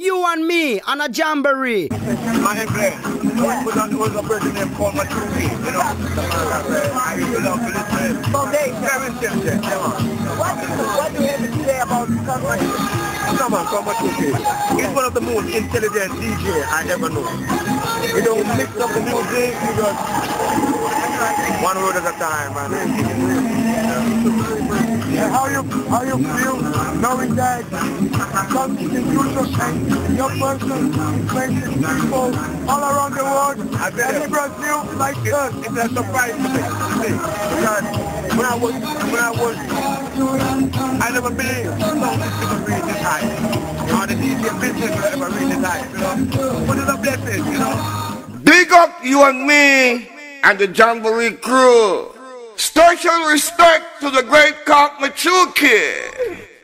You and me on a jamboree. My England. Yeah. Was, a, was a person named called Machuki. You know, I used to love to listen. Foundation. Very simple. Yeah, man. What, what do you have to say about Conway? Come on, come on, He's one of the most intelligent DJ I ever know. He don't mix up the music, he just one word at a time, man. How you feel knowing that constitution and your person influences people all around the world and in Brazil like us? It's a surprise to me. Because when I was when I was I never believed songs could reach this high. Or the DJ business would ever reach this high, you a blessing, you know. Big up you and me and the Jamboree crew. Special respect to the great Count Machuki.